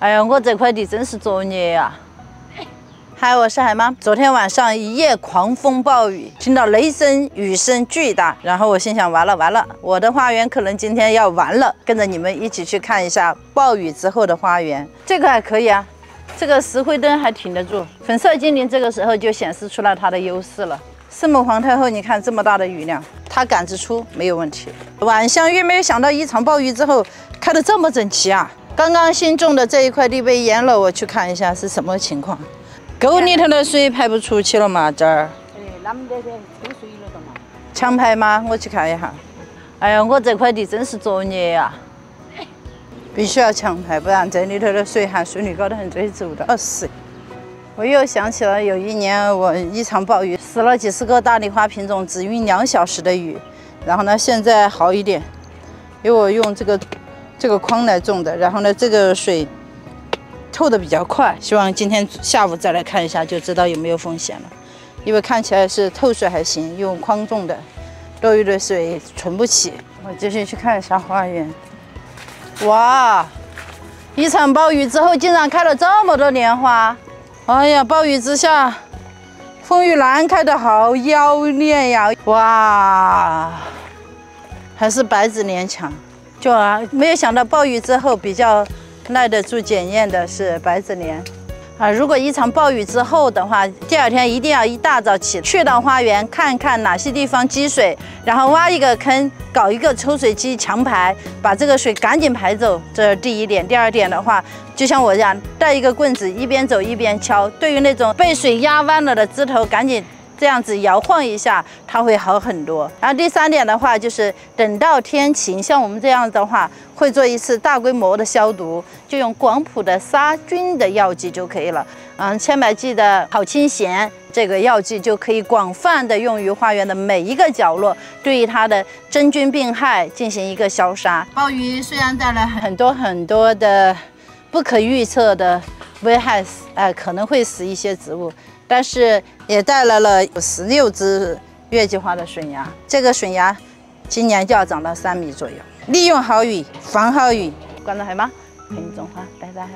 哎呀，我这块地真是作孽呀！嗨，我是海妈。昨天晚上一夜狂风暴雨，听到雷声、雨声巨大，然后我心想：完了完了，我的花园可能今天要完了。跟着你们一起去看一下暴雨之后的花园。这个还可以啊，这个石灰灯还挺得住。粉色精灵这个时候就显示出来它的优势了。圣母皇太后，你看这么大的雨量，它感知出没有问题。晚香玉没有想到一场暴雨之后开得这么整齐啊！刚刚新种的这一块地被淹了，我去看一下是什么情况。沟里头的水排不出去了嘛？这儿。哎，那么得抽水了的嘛？强排吗？我去看一下。哎呀，我这块地真是作孽呀！必须要强排，不然这里头的水含水率高得很，最走的。二十。我又想起了有一年我一场暴雨，死了几十个大丽花品种，只运两小时的雨。然后呢，现在好一点，因为我用这个这个筐来种的。然后呢，这个水。透的比较快，希望今天下午再来看一下，就知道有没有风险了。因为看起来是透水还行，用筐种的，多余的水存不起。我继续去看一下花园。哇，一场暴雨之后竟然开了这么多莲花！哎呀，暴雨之下，风雨兰开的好妖艳呀！哇，还是白子莲强，就啊，没有想到暴雨之后比较。耐得住检验的是白子莲啊！如果一场暴雨之后的话，第二天一定要一大早起去到花园看看哪些地方积水，然后挖一个坑，搞一个抽水机强排，把这个水赶紧排走。这是第一点。第二点的话，就像我这样带一个棍子，一边走一边敲。对于那种被水压弯了的枝头，赶紧。这样子摇晃一下，它会好很多。然后第三点的话，就是等到天晴，像我们这样的话，会做一次大规模的消毒，就用广谱的杀菌的药剂就可以了。嗯，千百剂的好清闲这个药剂就可以广泛的用于花园的每一个角落，对于它的真菌病害进行一个消杀。鲍鱼虽然带来很多很多的不可预测的危害，呃，可能会死一些植物。但是也带来了有十六只月季花的笋芽，这个笋芽今年就要长到三米左右。利用好雨，防好雨，观众好吗？陪你种花，拜拜。